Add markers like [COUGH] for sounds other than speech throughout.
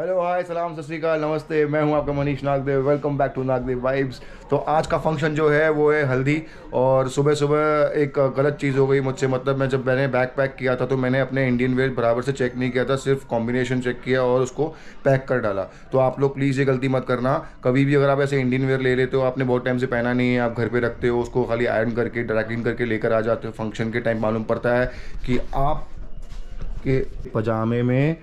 Hello hi सलाम सत नमस्ते मैं हूँ आपका Manish Nagdev. Welcome back to Nagdev vibes तो आज का फ़ंक्शन जो है, वो है हल्दी. और सुबह सुबह एक गलत चीज़ हो गई मुझसे. मतलब मैं जब मैंने बैग पैक किया था तो मैंने अपने इंडियन वेयर बराबर से चेक नहीं किया था. सिर्फ़ कॉम्बिनेशन चेक किया और उसको पैक कर डाला. तो आप लोग प्लीज़ ये गलती मत करना. कभी भी अगर आप ऐसे इंडियन वेयर ले लेते हो, आपने बहुत टाइम से पहना नहीं है, आप घर पर रखते हो, उसको खाली आयरन करके ड्रैकिंग करके लेकर आ जाते हो. फ़ंक्शन के टाइम मालूम पड़ता है कि आप के पजामे में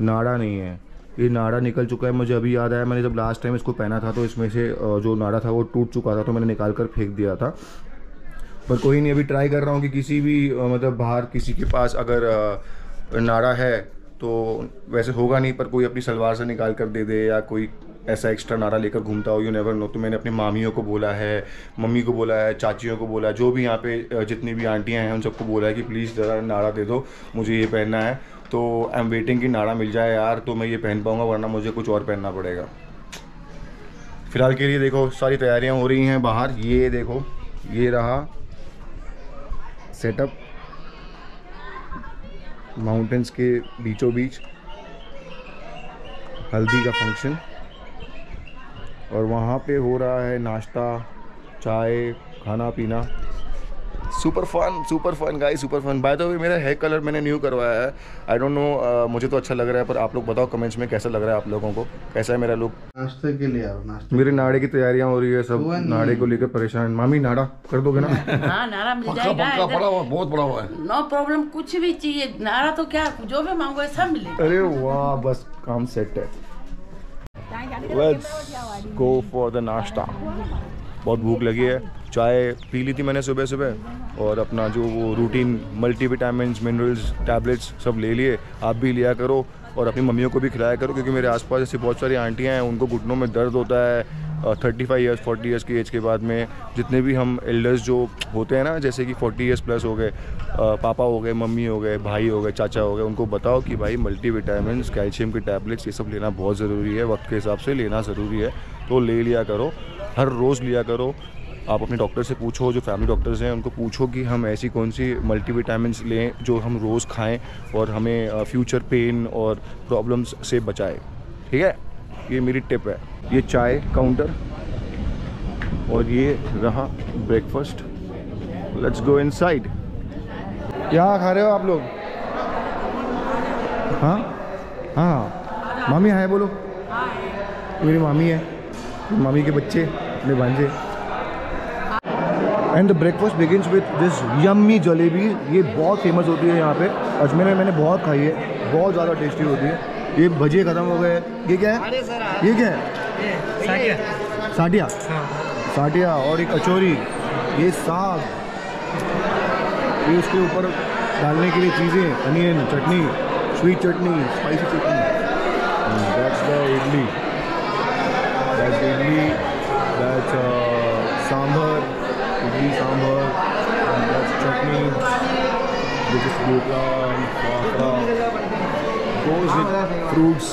नाड़ा नहीं है। ये नाड़ा निकल चुका है, मुझे अभी याद आया, मैंने जब लास्ट टाइम इसको पहना था तो इसमें से जो नाड़ा था, वो टूट चुका था तो मैंने निकाल कर फेंक दिया था। पर कोई नहीं, अभी ट्राई कर रहा हूँ कि किसी भी मतलब बाहर किसी के पास अगर नाड़ा है तो वैसे होगा नहीं, पर कोई अपनी सलवार से निकाल कर दे दे, या कोई ऐसा एक्स्ट्रा नारा लेकर घूमता हो यू नेवर नो तो मैंने अपनी मामियों को बोला है, मम्मी को बोला है, चाचियों को बोला जो भी यहाँ पे जितनी भी आंटियाँ हैं, उन सबको बोला है कि प्लीज़ ज़रा नारा दे दो, मुझे ये पहनना है। तो आई एम वेटिंग कि नारा मिल जाए यार तो मैं ये पहन पाऊँगा, वरना मुझे कुछ और पहनना पड़ेगा। फ़िलहाल के लिए देखो, सारी तैयारियाँ हो रही हैं बाहर। ये देखो, ये रहा सेटअप माउंटेंस के बीचों बीच हल्दी का फ़ंक्शन और वहाँ पे हो रहा है नाश्ता चाय खाना पीना। Super fun super fun guy super fun by the way मेरा हेयर कलर मैंने न्यू करवाया है। आई डोंट नो मुझे तो अच्छा लग रहा है पर आप लोग बताओ कमेंट्स में कैसा लग रहा है आप लोगों को? कैसा है मेरा लुक नाश्ते के लिए नाश्ते। मेरे नाड़े की तैयारियाँ हो रही है सब। नाड़े को लेकर परेशान। मामी नाड़ा कर दोगे ना? [LAUGHS] हाँ नाड़ा मिल जाएगा पड़ा हुआ बहुत बड़ा हुआ है। नो प्रॉब्लम कुछ भी चाहिए। नाड़ा तो क्या जो भी मांगो सब मिलेगा। अरे वाह बस काम सेट है। लेट्स गो फॉर द नाश्ता बहुत भूख लगी है। चाय पी ली थी मैंने सुबह सुबह और अपना जो वो रूटीन मल्टीविटामिन मिनरल्स टैबलेट्स सब ले लिए। आप भी लिया करो और अपनी मम्मियों को भी खिलाया करो क्योंकि मेरे आसपास ऐसी बहुत सारी आंटियाँ हैं, उनको घुटनों में दर्द होता है thirty five years forty years की एज के बाद में जितने भी हम एल्डर्स जो होते हैं ना, जैसे कि फोर्टी ईयर्स प्लस हो गए पापा हो गए, मम्मी हो गए, भाई हो गए, चाचा हो गए, उनको बताओ कि भाई मल्टी विटामिन कैल्शियम के टैबलेट्स ये सब लेना बहुत ज़रूरी है, वक्त के हिसाब से लेना ज़रूरी है तो ले लिया करो, हर रोज़ लिया करो। आप अपने डॉक्टर से पूछो, जो फैमिली डॉक्टर्स हैं, उनको पूछो कि हम ऐसी कौन सी मल्टीविटामिन लें जो हम रोज़ खाएँ और हमें फ्यूचर पेन और प्रॉब्लम्स से बचाए। ठीक है? ये मेरी टिप है। ये चाय काउंटर और ये रहा ब्रेकफास्ट लेट्स गो इनसाइड क्या खा रहे हो आप लोग? हाँ? हाँ। मामी हाय बोलो। मेरी मामी है। मामी के बच्चे, अपने भांजे। And the breakfast begins with this yummy jalebi ये बहुत फ़ेमस होती है यहाँ पे। अजमेर में मैंने बहुत खाई है। बहुत ज़्यादा टेस्टी होती है। ये भजिए ख़त्म हो गए। ये क्या है? ये क्या है? साठिया। साठिया? और एक कचौरी। ये साग। ये उसके ऊपर डालने के लिए चीज़ें onion chutney sweet chutney spicy chutney. That's the idli that's idli that's sambar. Idli sambar. That's chutney. And fafra goes with fruits.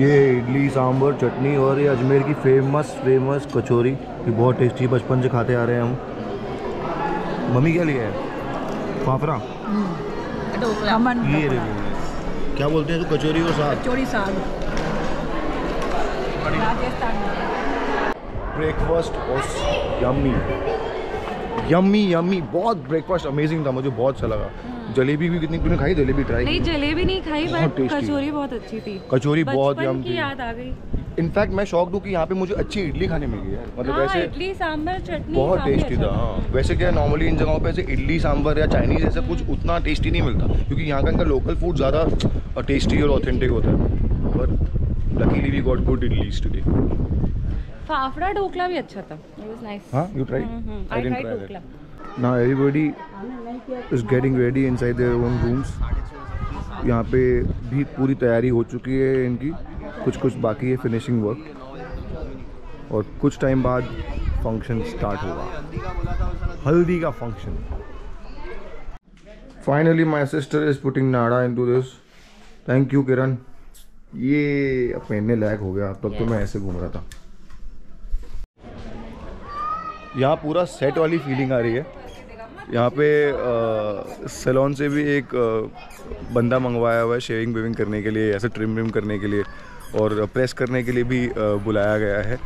ये इडली सांभर चटनी और ये अजमेर की फ़ेमस फ़ेमस कचौरी। ये बहुत टेस्टी है बचपन से खाते आ रहे हैं हम। मम्मी क्या लिया है? फाफरा ये क्या बोलते हैं तो कचौरी और साग। कचौरी साग। ब्रेकफास्ट और यम्मी यम्मी यम्मी बहुत ब्रेकफास्ट अमेजिंग था मुझे बहुत अच्छा लगा। जलेबी भी कितनी तूने खाई जलेबी ट्राई नहीं जलेबी नहीं खाई बट कचौरी बहुत अच्छी थी। कचौरी बहुत यम की याद आ गई। इनफैक्ट मैं शौक दूँ कि यहाँ पे मुझे अच्छी इडली खाने मिल है। मतलब हाँ वैसे इडली सांभर चटनी बहुत टेस्टी अच्छा था हाँ। वैसे क्या नॉर्मली इन जगहों पे ऐसे इडली सांभर या चाइनीज़ ऐसा कुछ उतना टेस्टी नहीं मिलता क्योंकि यहाँ का इनका लोकल फ़ूड ज़्यादा टेस्टी और ऑथेंटिक होता है। But luckily we got good idlis today fafda dhokla भी अच्छा था। इट वाज नाइस हाँ you try I tried dhokla. Now everybody is getting ready inside their own rooms. यहाँ पे भी पूरी तैयारी हो चुकी है इनकी। कुछ कुछ बाकी है फिनिशिंग वर्क और कुछ टाइम बाद फ़ंक्शन स्टार्ट होगा हल्दी का function finally my sister is putting nada into this thank you Kiran ये अब पहनने लायक हो गया। अब तक तो मैं ऐसे घूम रहा था। यहाँ पूरा सेट वाली फीलिंग आ रही है। यहाँ पे सैलॉन से भी एक अ, बंदा मंगवाया हुआ है शेविंग वेविंग करने के लिए ऐसे ट्रिम विम करने के लिए और प्रेस करने के लिए भी अ, बुलाया गया है।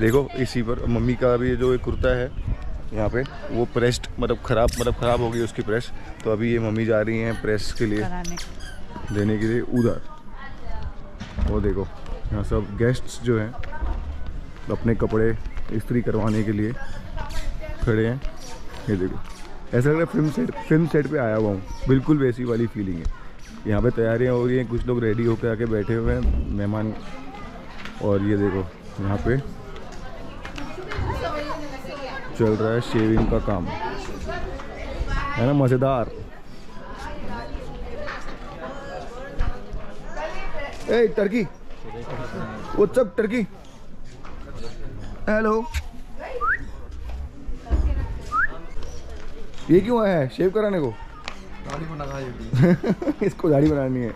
देखो इसी पर मम्मी का भी जो एक कुर्ता है यहाँ पे वो प्रेस्ड मतलब ख़राब मतलब ख़राब हो गई उसकी प्रेस तो अभी ये मम्मी जा रही हैं प्रेस के लिए देने के लिए उधर। वो देखो यहाँ सब गेस्ट्स जो हैं अपने कपड़े इस्त्री करवाने के लिए खड़े हैं। ये देखो। ऐसा लग रहा है फ़िल्म सेट फ़िल्म सेट पे आया हुआ हूँ। बिल्कुल वैसी वाली फीलिंग है। यहाँ पे तैयारियाँ हो रही हैं। कुछ लोग रेडी होकर आके बैठे हुए हैं। मेहमान। और ये देखो, यहाँ पे चल रहा है शेविंग का काम। है ना? मज़ेदार। ए, turkey. What's up turkey. Hello. ये क्यों आया है? शेव कराने को? दाढ़ी बनाना है [LAUGHS] इसको दाढ़ी बनानी है।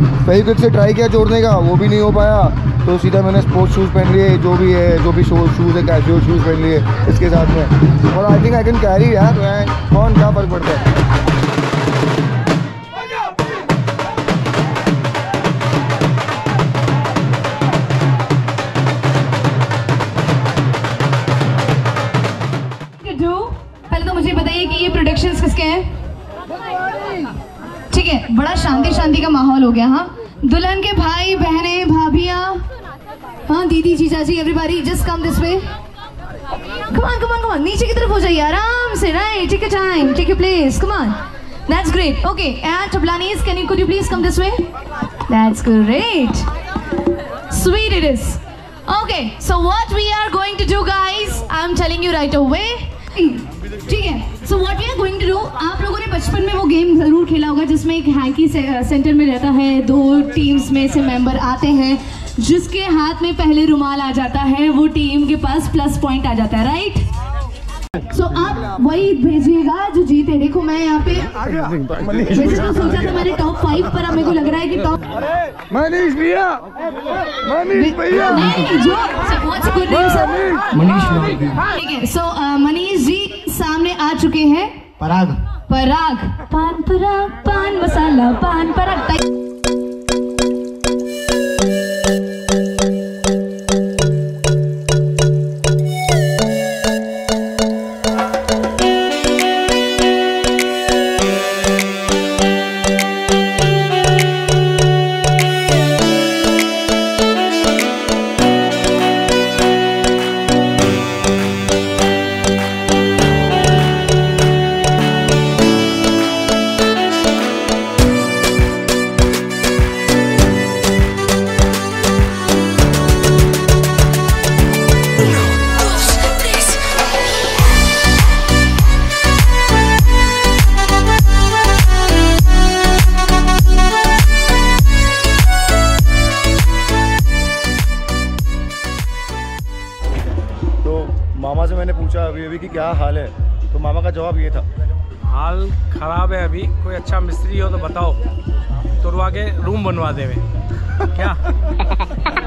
सही कुछ से ट्राई किया जोड़ने का, वो भी नहीं हो पाया। तो सीधा मैंने स्पोर्ट्स शूज़ पहन लिए, जो भी है, जो भी शूज़ है कैजुअल शूज़ पहन लिए इसके साथ में। और I think I can carry यार कौन, क्या फ़र्क पड़ता है? शांति शांति का माहौल हो गया हाँ। दुल्हन के भाई बहने भाभियाँ। हाँ दीदी जीजा जी everybody just come this way come on come on come on नीचे की तरफ़ हो जाइए आराम से right take time take place come on that's great okay and Tablanis can you could you please come this way that's great Sweet it is. Okay, so what we are going to do, guys, I'm telling you right away. ठीक है। So what we are going to do आप लोगों ने बचपन में वो game ज़रूर खेला होगा जिसमें एक हैंकी से, सेंटर में रहता है दो टीम्स में से मेंबर आते हैं जिसके हाथ में पहले रुमाल आ जाता है वो टीम के पास प्लस पॉइंट आ जाता है राइट सो आप वही भेजिएगा जो जीते। देखो मैं यहाँ पे वैसे तो सोचा था मैंने टॉप फाइव पर अब मेरे को लग रहा है कि टॉप मनीष भैया मनीष भैया। नहीं जो so मनीष ठीक है सो मनीष जी सामने आ चुके हैं। पराग। पराग। पान पराग पान मसाला पान पराग। अभी अभी कि क्या हाल है? तो मामा का जवाब ये था। हाल खराब है अभी। कोई अच्छा मिस्त्री हो तो बताओ। तुरवा के रूम बनवा देवे। क्या? [LAUGHS]